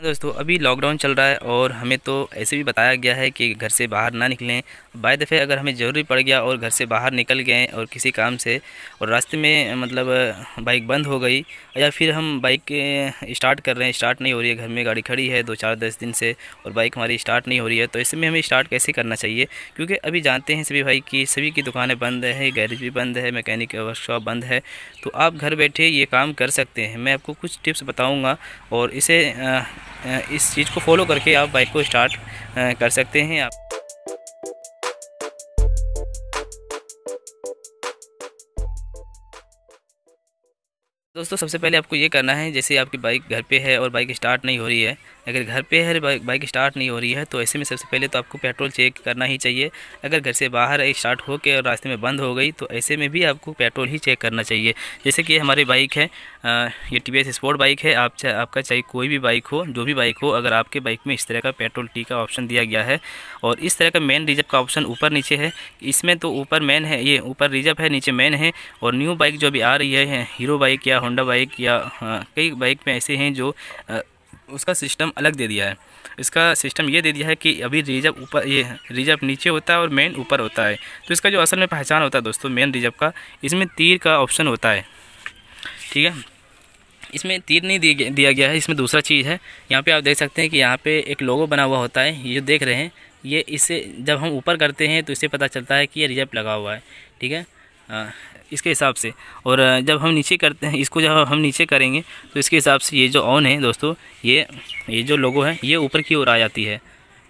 दोस्तों, अभी लॉकडाउन चल रहा है और हमें तो ऐसे भी बताया गया है कि घर से बाहर ना निकलें। बाय दफ़े अगर हमें ज़रूरी पड़ गया और घर से बाहर निकल गए और किसी काम से और रास्ते में मतलब बाइक बंद हो गई या फिर हम बाइक स्टार्ट कर रहे हैं स्टार्ट नहीं हो रही है, घर में गाड़ी खड़ी है, दो चार दस दिन से और बाइक हमारी स्टार्ट नहीं हो रही है तो ऐसे में हमें स्टार्ट कैसे करना चाहिए? क्योंकि अभी जानते हैं सभी भाई कि सभी की दुकानें बंद है गैरेज भी बंद है मैकेनिक वर्कशॉप बंद है तो आप घर बैठे ये काम कर सकते हैं। मैं आपको कुछ टिप्स बताऊँगा और इसे इस चीज़ को फॉलो करके आप बाइक को स्टार्ट कर सकते हैं। आप दोस्तों, सबसे पहले आपको ये करना है, जैसे आपकी बाइक घर पे है और बाइक स्टार्ट नहीं हो रही है अगर घर पे है बाइक स्टार्ट नहीं हो रही है तो ऐसे में सबसे पहले तो आपको पेट्रोल चेक करना ही चाहिए। अगर घर से बाहर स्टार्ट हो के और रास्ते में बंद हो गई तो ऐसे में भी आपको पेट्रोल ही चेक करना चाहिए। जैसे कि हमारी बाइक है ये टी वी स्पोर्ट बाइक है, आप चाहे, आपका चाहे कोई भी बाइक हो, जो भी बाइक हो, अगर आपके बाइक में इस तरह का पेट्रोल टी का ऑप्शन दिया गया है, और इस तरह का मेन रिज़र्व का ऑप्शन ऊपर नीचे है। इसमें तो ऊपर मेन है, ये ऊपर रिज़र्व है, नीचे मेन है, और न्यू बाइक जो अभी आ रही है, हीरो बाइक या होंडा बाइक या कई बाइक में ऐसे हैं जो उसका सिस्टम अलग दे दिया है। इसका सिस्टम ये दे दिया है कि अभी रिज़र्व ऊपर, ये रिज़र्व नीचे होता है और मेन ऊपर होता है। तो इसका जो असल में पहचान होता है दोस्तों, मेन रिज़र्व का, इसमें तीर का ऑप्शन होता है। ठीक है? इसमें तीर नहीं दिया गया है, इसमें दूसरा चीज़ है। यहाँ पे आप देख सकते हैं कि यहाँ पे एक लोगो बना हुआ होता है, ये जो देख रहे हैं, ये इससे जब हम ऊपर करते हैं तो इससे पता चलता है कि ये रिज़र्व लगा हुआ है। ठीक है। इसके हिसाब से। और जब हम नीचे करते हैं, इसको जब हम नीचे करेंगे तो इसके हिसाब से ये जो ऑन है, दोस्तों, ये ये जो लोगो है, ये ऊपर की ओर आ जाती है।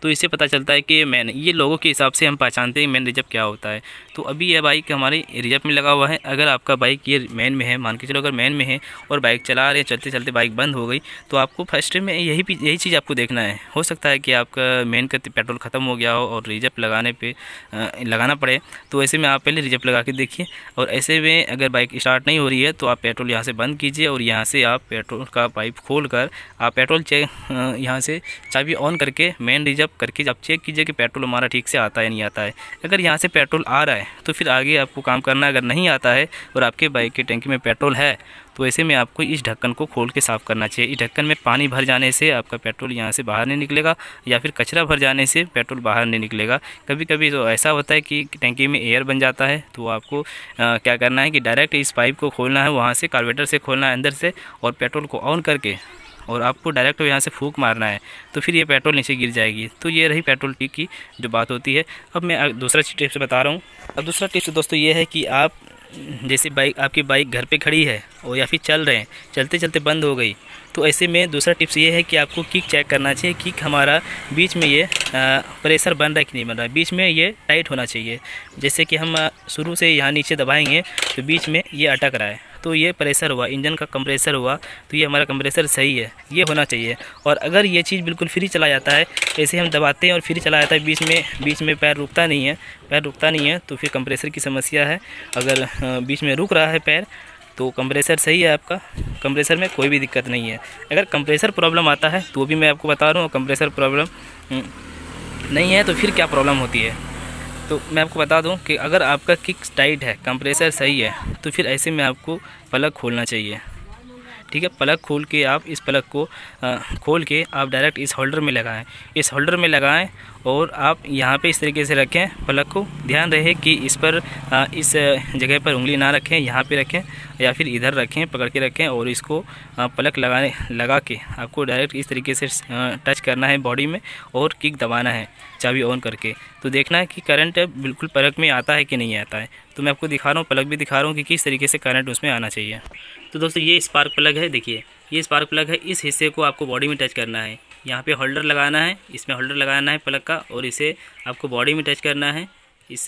तो इससे पता चलता है कि मैन, ये लोगों के हिसाब से हम पहचानते हैं, मैन रिज़र्व क्या होता है। तो अभी यह बाइक हमारे रिज़र्व में लगा हुआ है। अगर आपका बाइक ये मैन में है, मान के चलो अगर मैन में है और बाइक चला रहे चलते चलते बाइक बंद हो गई तो आपको फ़र्स्ट में यही यही चीज़ आपको देखना है। हो सकता है कि आपका मेन का पेट्रोल ख़त्म हो गया हो और रिज़र्व लगाने पर लगाना पड़े। तो ऐसे में आप पहले रिज़र्व लगा के देखिए और ऐसे में अगर बाइक स्टार्ट नहीं हो रही है तो आप पेट्रोल यहाँ से बंद कीजिए और यहाँ से आप पेट्रोल का पाइप खोल कर आप पेट्रोल चेक यहाँ से चाबी ऑन करके मेन रिज़र्व करके आप चेक कीजिए कि पेट्रोल हमारा ठीक से आता है नहीं आता है। अगर यहाँ से पेट्रोल आ रहा है तो फिर आगे आपको काम करना अगर नहीं आता है और आपके बाइक की टैंकी में पेट्रोल है तो ऐसे में आपको इस ढक्कन को खोल के साफ़ करना चाहिए। इस ढक्कन में पानी भर जाने से आपका पेट्रोल यहाँ से बाहर नहीं निकलेगा या फिर कचरा भर जाने से पेट्रोल बाहर नहीं निकलेगा। कभी कभी तो ऐसा होता है कि टैंकी में एयर बन जाता है तो आपको आ, क्या करना है कि डायरेक्ट इस पाइप को खोलना है वहाँ से कार्बेटर से खोलना है अंदर से और पेट्रोल को ऑन करके और आपको डायरेक्ट यहाँ से फूक मारना है तो फिर ये पेट्रोल नीचे गिर जाएगी। तो ये रही पेट्रोल टी की जो बात होती है। अब मैं दूसरा टिप्स बता रहा हूँ। अब दूसरा टिप्स दोस्तों ये है कि आप जैसे बाइक, आपकी बाइक घर पे खड़ी है और या फिर चल रहे हैं चलते चलते बंद हो गई तो ऐसे में दूसरा टिप्स ये है कि आपको किक चेक करना चाहिए किक हमारा बीच में ये प्रेशर बन रहा है कि नहीं बन रहा है। बीच में ये टाइट होना चाहिए। जैसे कि हम शुरू से यहाँ नीचे दबाएँगे तो बीच में ये अटक रहा है। तो ये प्रेशर हुआ, इंजन का कंप्रेसर हुआ तो ये हमारा कंप्रेसर सही है, ये होना चाहिए। और अगर ये चीज़ बिल्कुल फ्री चला जाता है, ऐसे हम दबाते हैं और फ्री चला जाता है, बीच में बीच में पैर रुकता नहीं है, पैर रुकता नहीं है तो फिर कंप्रेसर की समस्या है। अगर बीच में रुक रहा है पैर तो कंप्रेसर सही है आपका। कंप्रेसर में कोई भी दिक्कत नहीं है। अगर कंप्रेसर प्रॉब्लम आता है तो भी मैं आपको बता रहा हूँ कंप्रेसर प्रॉब्लम नहीं है तो फिर क्या प्रॉब्लम होती है? तो मैं आपको बता दूँ कि अगर आपका किक टाइट है कंप्रेसर सही है तो फिर ऐसे में आपको प्लग खोलना चाहिए। ठीक है? प्लग खोल के आप इस प्लग को आ, खोल के आप डायरेक्ट इस होल्डर में लगाएँ। इस होल्डर में लगाएँ और आप यहाँ पे इस तरीके से रखें प्लग को। ध्यान रहे कि इस पर आ, इस जगह पर उंगली ना रखें यहाँ पे रखें या फिर इधर रखें, पकड़ के रखें और इसको प्लग लगाने, लगा के आपको डायरेक्ट इस तरीके से टच करना है बॉडी में और किक दबाना है, चाबी ऑन करके। तो देखना है कि करंट बिल्कुल प्लग में आता है कि नहीं आता है। तो मैं आपको दिखा रहा हूँ प्लग भी दिखा रहा हूँ कि किस तरीके से करंट उसमें आना चाहिए। तो दोस्तों, ये स्पार्क प्लग है, देखिए। ये स्पार्क प्लग है, इस हिस्से को आपको बॉडी में टच करना है। यहाँ पे होल्डर लगाना है, इसमें होल्डर लगाना है प्लग का और इसे आपको बॉडी में टच करना है। इस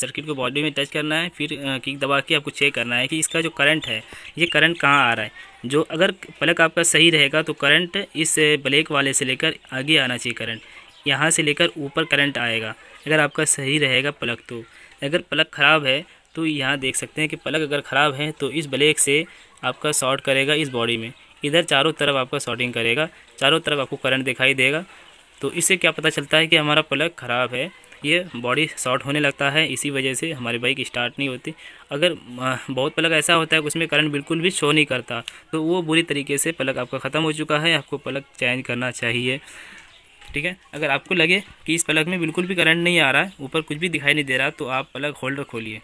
सर्किट को बॉडी में टच करना है, फिर किक दबा के आपको चेक करना है कि इसका जो करंट है, ये करंट कहाँ आ रहा है। जो अगर प्लग आपका सही रहेगा तो करंट इस ब्लैक वाले से लेकर आगे आना चाहिए करंट यहाँ से लेकर ऊपर करंट आएगा, अगर आपका सही रहेगा प्लग तो। अगर प्लग ख़राब है तो यहाँ देख सकते हैं कि प्लग अगर ख़राब है तो इस ब्लैक से आपका शॉर्ट करेगा इस बॉडी में। इधर चारों तरफ़ आपका शॉर्टिंग करेगा, चारों तरफ़ आपको करंट दिखाई देगा। तो इससे क्या पता चलता है कि हमारा प्लग ख़राब है ये बॉडी शॉर्ट होने लगता है, इसी वजह से हमारी बाइक स्टार्ट नहीं होती। अगर बहुत प्लग ऐसा होता है कि उसमें करंट बिल्कुल भी शो नहीं करता तो वो बुरी तरीके से प्लग आपका ख़त्म हो चुका है, आपको प्लग चेंज करना चाहिए। ठीक है? अगर आपको लगे कि इस प्लग में बिल्कुल भी करंट नहीं आ रहा है, ऊपर कुछ भी दिखाई नहीं दे रहा तो आप प्लग होल्डर खोलिए।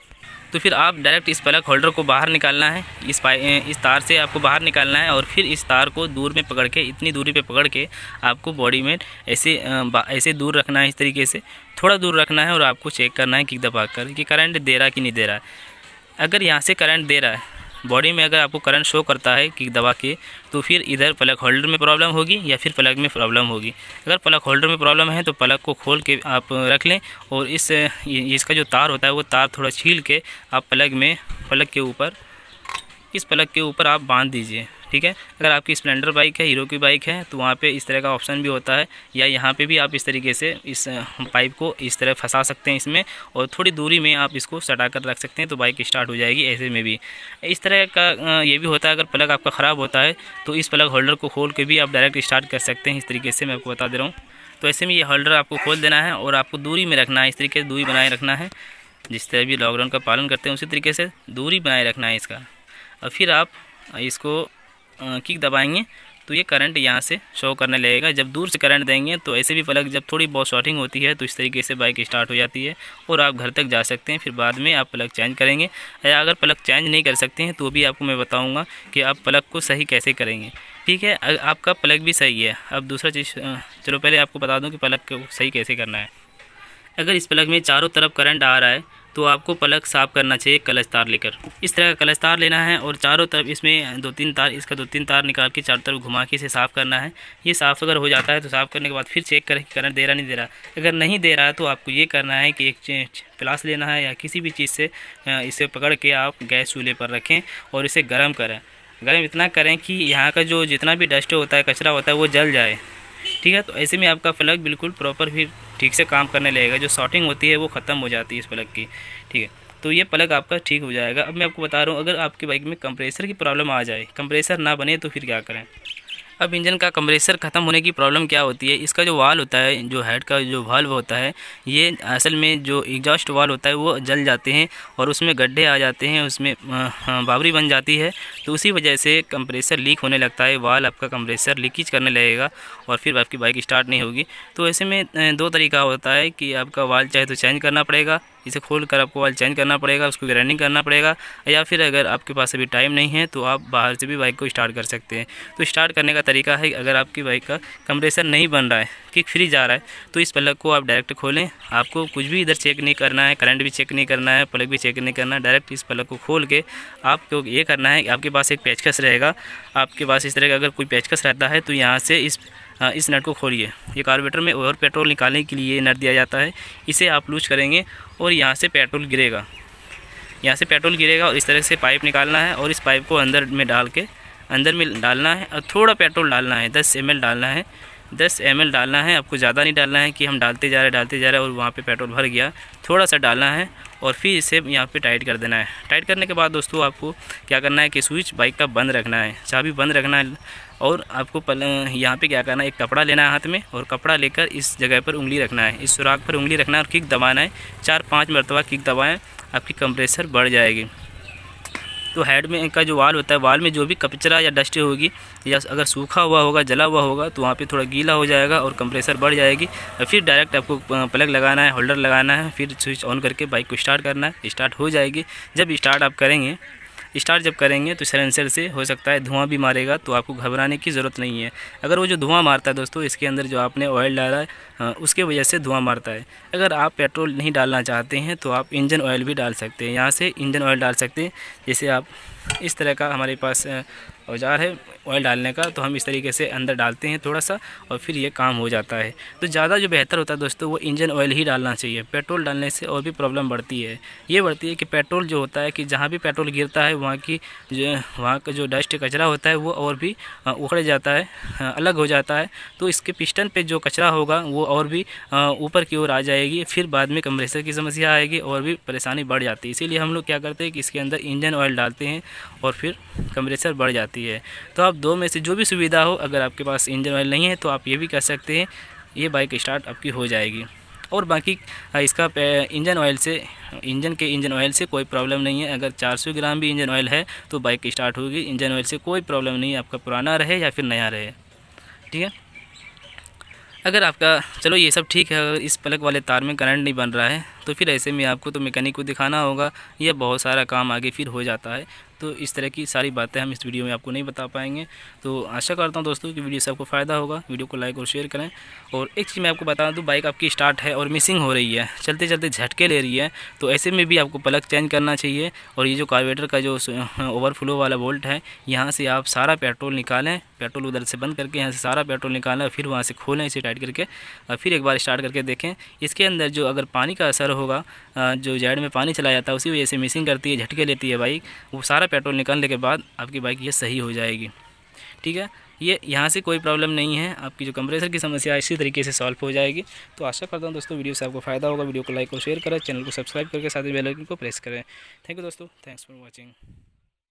तो फिर आप डायरेक्ट इस प्लग होल्डर को बाहर निकालना है। इस इस तार से आपको बाहर निकालना है और फिर इस तार को दूर में पकड़ के, इतनी दूरी पे पकड़ के आपको बॉडी में ऐसे ऐसे दूर रखना है इस तरीके से। थोड़ा दूर रखना है और आपको चेक करना है किक दबा कर कि करंट दे रहा कि नहीं दे रहा है। अगर यहाँ से करंट दे रहा है बॉडी में अगर आपको करंट शो करता है कि दवा के तो फिर इधर प्लग होल्डर में प्रॉब्लम होगी या फिर प्लग में प्रॉब्लम होगी। अगर प्लग होल्डर में प्रॉब्लम है तो प्लग को खोल के आप रख लें और इस इसका जो तार होता है, वो तार थोड़ा छील के आप प्लग में, प्लग के ऊपर, इस प्लग के ऊपर आप बाँध दीजिए। ठीक है? अगर आपकी स्प्लेंडर बाइक है, हीरो की बाइक है तो वहाँ पे इस तरह का ऑप्शन भी होता है। या यहाँ पे भी आप इस तरीके से इस पाइप को इस तरह फंसा सकते हैं इसमें और थोड़ी दूरी में आप इसको सटा कर रख सकते हैं तो बाइक स्टार्ट हो जाएगी ऐसे में भी। इस तरह का ये भी होता है, अगर प्लग आपका ख़राब होता है तो इस प्लग होल्डर को खोल के भी आप डायरेक्ट स्टार्ट कर सकते हैं, इस तरीके से मैं आपको बता दे रहा हूँ। तो ऐसे में ये होल्डर आपको खोल देना है और आपको दूरी में रखना है, इस तरीके से दूरी बनाए रखना है। जिस तरह भी लॉकडाउन का पालन करते हैं, उसी तरीके से दूरी बनाए रखना है इसका। और फिर आप इसको किक दबाएँगे तो ये करंट यहाँ से शो करने लगेगा। जब दूर से करंट देंगे तो ऐसे भी प्लग जब थोड़ी बहुत शॉर्टिंग होती है तो इस तरीके से बाइक स्टार्ट हो जाती है और आप घर तक जा सकते हैं। फिर बाद में आप प्लग चेंज करेंगे। या अगर प्लग चेंज नहीं कर सकते हैं तो भी आपको मैं बताऊँगा कि आप प्लग को सही कैसे करेंगे। ठीक है? आपका प्लग भी सही है। अब दूसरा चीज़ चलो पहले आपको बता दूँ कि प्लग को सही कैसे करना है। अगर इस प्लग में चारों तरफ़ करंट आ रहा है तो आपको प्लग साफ़ करना चाहिए कलच तार लेकर। इस तरह का कलच तार लेना है और चारों तरफ़ इसमें दो तीन तार, इसका दो तीन तार निकाल के चारों तरफ़ घुमा के इसे साफ़ करना है। ये साफ़ अगर हो जाता है तो साफ़ करने के बाद फिर चेक करें कि करंट दे रहा नहीं दे रहा। अगर नहीं दे रहा है तो आपको ये करना है कि एक प्लास लेना है या किसी भी चीज़ से इसे पकड़ के आप गैस चूल्हे पर रखें और इसे गर्म करें। गर्म इतना करें कि यहाँ का जो जितना भी डस्ट होता है, कचरा होता है, वो जल जाए। ठीक है? तो ऐसे में आपका प्लग बिल्कुल प्रॉपर फिर ठीक से काम करने लगेगा, जो शॉर्टिंग होती है वो ख़त्म हो जाती है इस प्लग की, ठीक है? तो ये प्लग आपका ठीक हो जाएगा। अब मैं आपको बता रहा हूँ, अगर आपकी बाइक में कंप्रेसर की प्रॉब्लम आ जाए कंप्रेसर ना बने तो फिर क्या करें? अब इंजन का कंप्रेसर ख़त्म होने की प्रॉब्लम क्या होती है? इसका जो वाल होता है, जो हेड का जो वाल्व होता है, ये असल में जो एग्जॉस्ट वाल होता है वो जल जाते हैं और उसमें गड्ढे आ जाते हैं, उसमें बाबरी बन जाती है। तो उसी वजह से कंप्रेसर लीक होने लगता है वाल आपका कंप्रेसर लीकेज करने लगेगा और फिर आपकी बाइक स्टार्ट नहीं होगी। तो ऐसे में दो तरीका होता है कि आपका वाल चाहे तो चेंज करना पड़ेगा, इसे खोल कर आपको वाल चेंज करना पड़ेगा, उसको ग्राइंडिंग करना पड़ेगा, या फिर अगर आपके पास अभी टाइम नहीं है तो आप बाहर से भी बाइक को स्टार्ट कर सकते हैं। तो स्टार्ट करने का तरीका है, अगर आपकी बाइक का कंप्रेसर नहीं बन रहा है, किक फ्री जा रहा है तो इस प्लग को आप डायरेक्ट खोलें। आपको कुछ भी इधर चेक नहीं करना है, करंट भी चेक नहीं करना है, प्लग भी चेक नहीं करना है डायरेक्ट इस प्लग को खोल के आपको ये करना है आपके पास एक पेचकस रहेगा। आपके पास इस तरह का अगर कोई पेचकस रहता है तो यहाँ से इस इस नट को खोलिए। ये कार्बोरेटर में और पेट्रोल निकालने के लिए नट दिया जाता है। इसे आप लूज करेंगे और यहाँ से पेट्रोल गिरेगा। यहाँ से पेट्रोल गिरेगा और इस तरह से पाइप निकालना है और इस पाइप को अंदर में डाल के, अंदर में डालना है और थोड़ा पेट्रोल डालना है। दस एम डालना है। दस एम डालना है। आपको ज़्यादा नहीं डालना है कि हम डालते जा रहे डालते जा रहे और वहाँ पे पेट्रोल भर गया। थोड़ा सा डालना है और फिर इसे यहाँ पे टाइट कर देना है। टाइट करने के बाद दोस्तों आपको क्या करना है कि स्विच बाइक का बंद रखना है। चाबी बंद रखना है। और आपको पल, यहाँ पे क्या करना है, एक कपड़ा लेना है हाथ में और कपड़ा लेकर इस जगह पर उंगली रखना है। इस सुराख पर उंगली रखना है और किक दबाना है। चार पाँच मरतबा किक दबाएँ, आपकी कंप्रेसर बढ़ जाएगी। तो हेड में का जो वाल होता है, वाल में जो भी कपचरा या डस्ट होगी या अगर सूखा हुआ होगा, जला हुआ होगा तो वहाँ पे थोड़ा गीला हो जाएगा और कंप्रेसर बढ़ जाएगी। फिर डायरेक्ट आपको प्लग लगाना है, होल्डर लगाना है, फिर स्विच ऑन करके बाइक को स्टार्ट करना है, स्टार्ट हो जाएगी। जब स्टार्ट आप करेंगे स्टार्ट जब करेंगे तो सलेंसर से हो सकता है धुआँ भी मारेगा तो आपको घबराने की ज़रूरत नहीं है। अगर वो जो धुआँ मारता है दोस्तों, इसके अंदर जो आपने ऑयल डाला है उसके वजह से धुआँ मारता है। अगर आप पेट्रोल नहीं डालना चाहते हैं तो आप इंजन ऑयल भी डाल सकते हैं। यहाँ से इंजन ऑयल डाल सकते हैं, जैसे आप इस तरह का हमारे पास औज़ार है ऑयल डालने का तो हम इस तरीके से अंदर डालते हैं थोड़ा सा और फिर ये काम हो जाता है। तो ज़्यादा जो बेहतर होता है दोस्तों, वो इंजन ऑयल ही डालना चाहिए। पेट्रोल डालने से और भी प्रॉब्लम बढ़ती है। ये बढ़ती है कि पेट्रोल जो होता है कि जहाँ भी पेट्रोल गिरता है, वहाँ की जो वहाँ का जो डस्ट कचरा होता है, वो और भी उखड़ जाता है अलग हो जाता है। तो इसके पिस्टन पर जो कचरा होगा, वो और भी ऊपर की ओर आ जाएगी, फिर बाद में कंप्रेसर की समस्या आएगी और भी परेशानी बढ़ जाती है। इसीलिए हम लोग क्या करते हैं कि इसके अंदर इंजन ऑयल डालते हैं और फिर कंप्रेसर बढ़ जाती है। तो आप दो में से जो भी सुविधा हो, अगर आपके पास इंजन ऑयल नहीं है तो आप ये भी कर सकते हैं, ये बाइक स्टार्ट आपकी हो जाएगी। और बाकी इसका इंजन ऑयल से, इंजन के इंजन ऑयल से कोई प्रॉब्लम नहीं है। अगर 400 ग्राम भी इंजन ऑयल है तो बाइक स्टार्ट होगी। इंजन ऑयल से कोई प्रॉब्लम नहीं है, आपका पुराना रहे या फिर नया रहे। ठीक है? अगर आपका, चलो ये सब ठीक है, अगर इस प्लग वाले तार में करंट नहीं बन रहा है तो फिर ऐसे में आपको तो मैकेनिक को दिखाना होगा। यह बहुत सारा काम आगे फिर हो जाता है। तो इस तरह की सारी बातें हम इस वीडियो में आपको नहीं बता पाएँगे। तो आशा करता हूँ दोस्तों कि वीडियो से आपको फ़ायदा होगा। वीडियो को लाइक और शेयर करें। और एक चीज़ मैं आपको बता दूँ बाइक आपकी स्टार्ट है और मिसिंग हो रही है। चलते चलते झटके ले रही है। तो ऐसे में भी आपको प्लग चेंज करना चाहिए। और ये जो कार्बेटर का जो ओवरफ्लो वाला वोल्ट है, यहाँ से आप सारा पेट्रोल निकालें। पेट्रोल उधर से बंद करके यहाँ से सारा पेट्रोल निकालें फिर वहाँ से खोलें इसे टाइट करके और फिर एक बार स्टार्ट करके देखें। इसके अंदर जो अगर पानी का असर होगा जो जेड में पानी चला जाता है, उसी वजह से मिसिंग करती है, झटके लेती है बाइक, वो सारा पेट्रोल निकालने के बाद आपकी बाइक ये सही हो जाएगी। ठीक है? ये यहाँ से कोई प्रॉब्लम नहीं है, आपकी जो कंप्रेसर की समस्या इसी तरीके से सॉल्व हो जाएगी। तो आशा करता हूँ दोस्तों वीडियो से आपको फ़ायदा होगा, वीडियो को लाइक और शेयर करें, चैनल को सब्सक्राइब करके साथ ही बेल आइकन को प्रेस करें। थैंक यू दोस्तों, थैंक्स फॉर वॉचिंग।